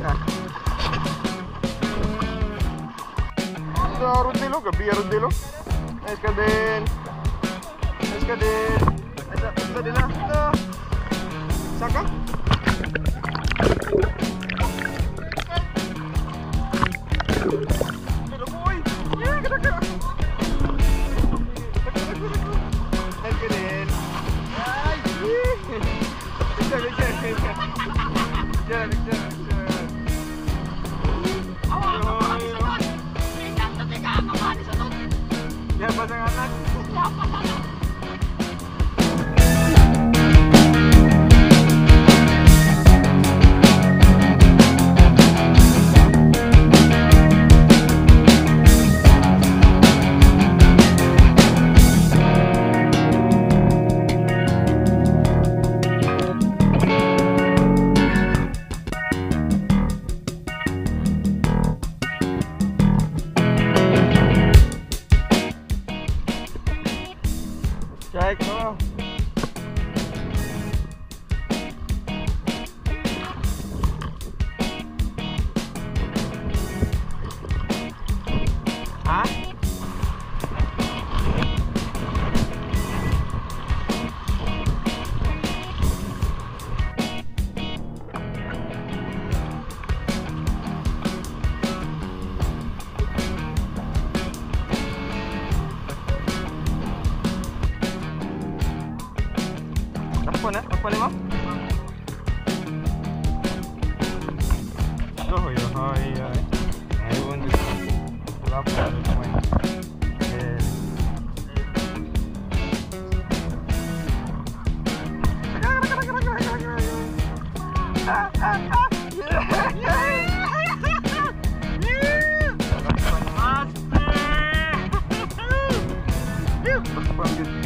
Yan. Harus Rodelo, gabi Rodelo. Nice din. Din. Din Yeah, yeah. 帅哥。Na mo? Oh, yo, hoy, hoy. Ngayon, wala pa rin naman. Eh, Ah, ah, ah. Yeah.